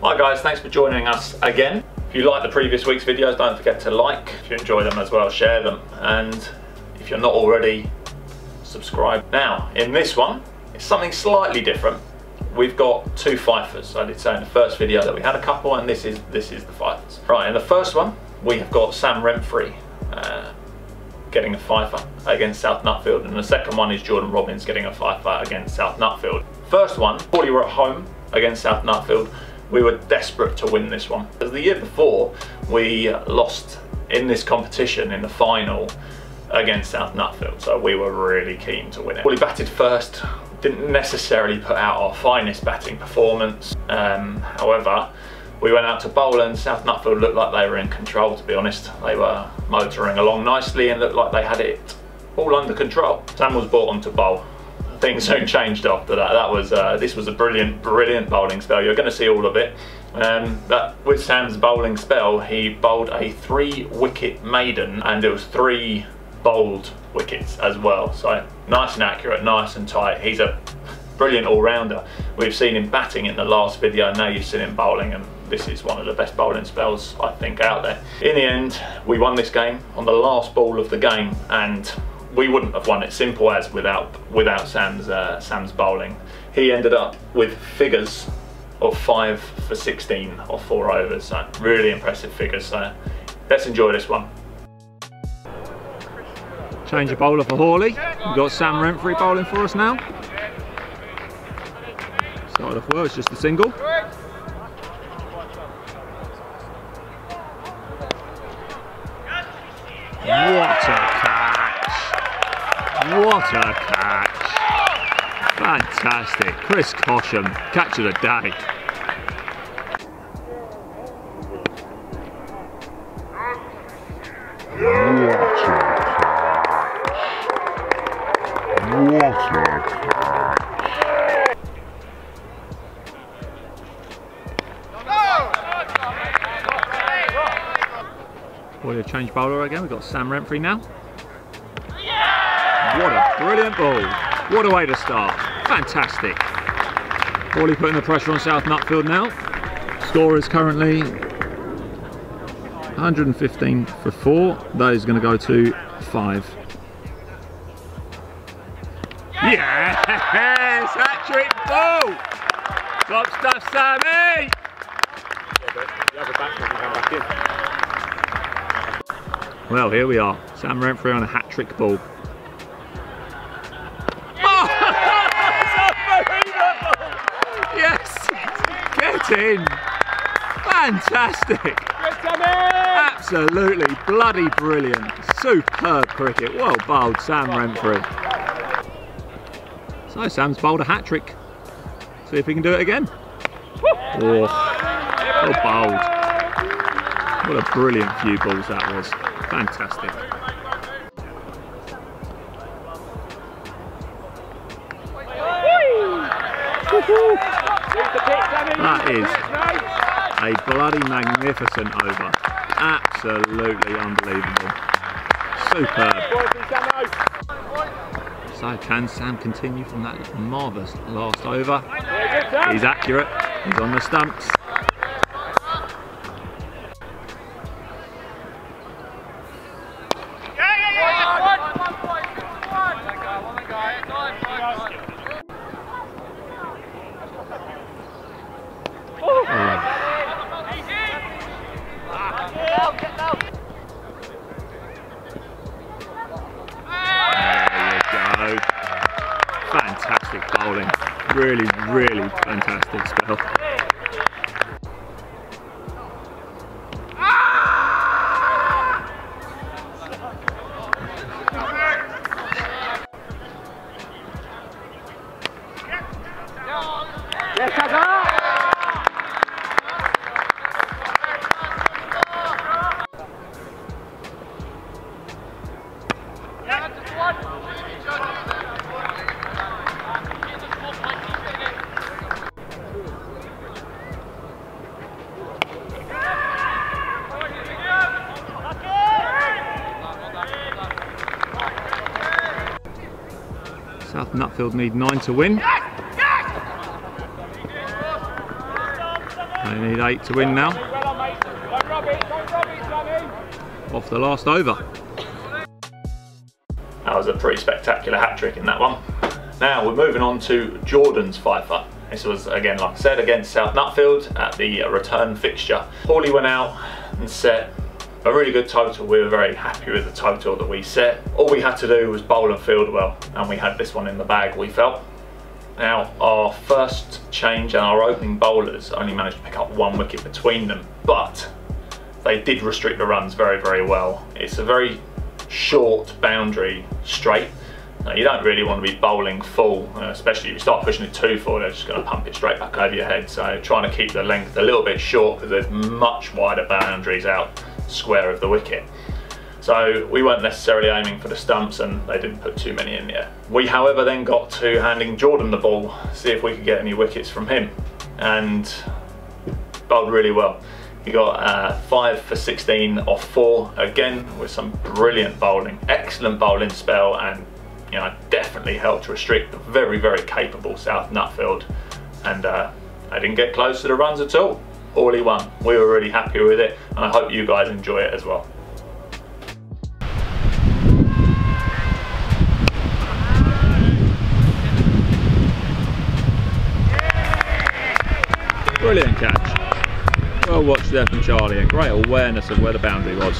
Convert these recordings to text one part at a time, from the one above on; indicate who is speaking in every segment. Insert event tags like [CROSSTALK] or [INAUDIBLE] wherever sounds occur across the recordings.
Speaker 1: Hi guys, thanks for joining us again. If you like the previous week's videos, don't forget to like. If you enjoy them as well, share them. And if you're not already, subscribe. Now, in this one, it's something slightly different. We've got two fifers. I did say in the first video that we had a couple, and this is this is the fifers. Right, in the first one, we have got Sam Remfry uh, getting a fifer against South Nutfield, and the second one is Jordan Robins getting a fifer against South Nutfield. First one, we were at home against South Nutfield we were desperate to win this one. Because the year before, we lost in this competition in the final against South Nutfield, so we were really keen to win it. We batted first, didn't necessarily put out our finest batting performance. Um, however, we went out to bowl and South Nutfield looked like they were in control, to be honest. They were motoring along nicely and looked like they had it all under control. Sam was brought on to bowl things [LAUGHS] soon changed after that. That was uh, this was a brilliant, brilliant bowling spell. You're going to see all of it. Um, but with Sam's bowling spell, he bowled a three-wicket maiden, and it was three bowled wickets as well. So nice and accurate, nice and tight. He's a brilliant all-rounder. We've seen him batting in the last video, now you've seen him bowling, and this is one of the best bowling spells I think out there. In the end, we won this game on the last ball of the game, and we wouldn't have won it simple as without without Sam's uh, Sam's bowling. He ended up with figures of five for 16 or four overs. So really impressive figures. So let's enjoy this one.
Speaker 2: Change of bowler for Horley. We've got Sam Remfry bowling for us now. Started off well, it's just a single. What a what a catch. Fantastic. Chris Cosham, catch of the day. What a catch. What a change bowler again. We've got Sam Remfry now. What a brilliant ball. What a way to start. Fantastic. Horley putting the pressure on South Nutfield now. Score is currently 115 for four. That is going to go to five. Yes! Hat-trick ball! Top stuff, Sammy! Well, here we are. Sam Remfry on a hat-trick ball. In. Fantastic. Absolutely bloody brilliant. Superb cricket. Well bowled, Sam Remfry. So Sam's bowled a hat trick. See if he can do it again. Oh, well bowled. What a brilliant few balls that was. Fantastic. That is a bloody magnificent over. Absolutely unbelievable. Superb. So can Sam continue from that marvellous last over? He's accurate. He's on the stumps. Fantastic bowling. Really, really fantastic spell. Nutfield need nine to win. They need eight to win now. Off the last over.
Speaker 1: That was a pretty spectacular hat trick in that one. Now we're moving on to Jordan's fifer. This was again, like I said, against South Nutfield at the return fixture. Horley went out and set a really good total. We were very happy with the total that we set. All we had to do was bowl and field well, and we had this one in the bag, we felt. Now, our first change and our opening bowlers only managed to pick up one wicket between them, but they did restrict the runs very, very well. It's a very short boundary straight, now, you don't really want to be bowling full, uh, especially if you start pushing it too full, they're just going to pump it straight back over your head. So trying to keep the length a little bit short because there's much wider boundaries out square of the wicket. So we weren't necessarily aiming for the stumps and they didn't put too many in there. We however then got to handing Jordan the ball, see if we could get any wickets from him. And bowled really well. He got uh, 5 for 16 off 4, again with some brilliant bowling. Excellent bowling spell and you know, definitely helped restrict the very, very capable South Nutfield. And uh, I didn't get close to the runs at all. All he won. We were really happy with it, and I hope you guys enjoy it as well.
Speaker 2: Brilliant catch. Well watched there from Charlie and great awareness of where the boundary was.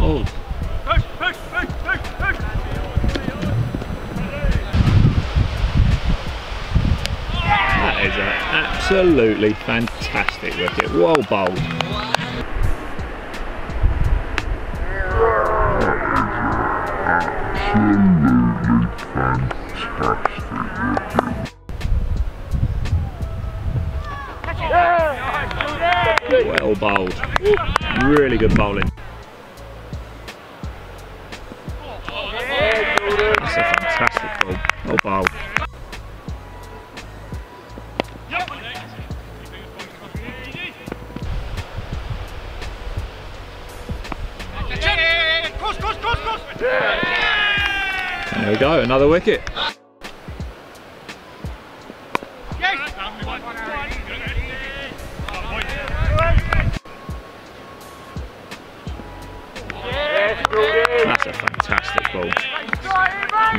Speaker 2: Oh, absolutely fantastic wicket. Well bowled. Well bowled. Really good bowling. That's a fantastic ball. Well bowled. Another wicket. That's a fantastic ball.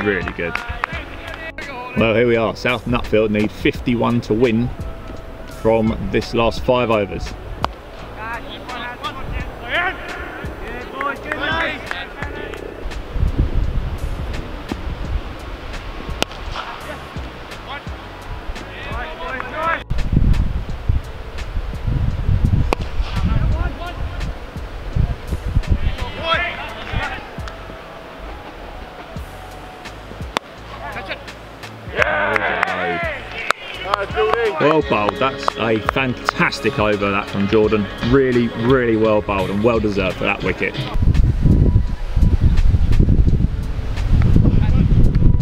Speaker 2: Really good. Well, here we are. South Nutfield need 51 to win from this last five overs. Well bowled, that's a fantastic over that from Jordan. Really, really well bowled and well deserved for that wicket.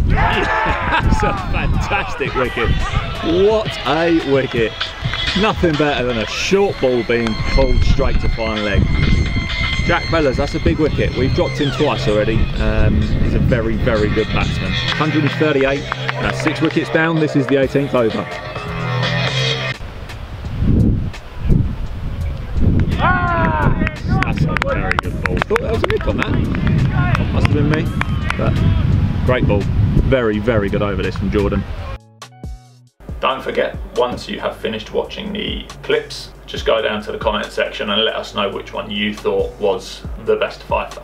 Speaker 2: that's a fantastic wicket. What a wicket. Nothing better than a short ball being pulled straight to fine leg. Jack Bellers, that's a big wicket. We've dropped him twice already. Um, he's a very, very good batsman. 138, that's six wickets down. This is the 18th over. Great ball. Very, very good over this from Jordan.
Speaker 1: Don't forget, once you have finished watching the clips, just go down to the comment section and let us know which one you thought was the best fifer.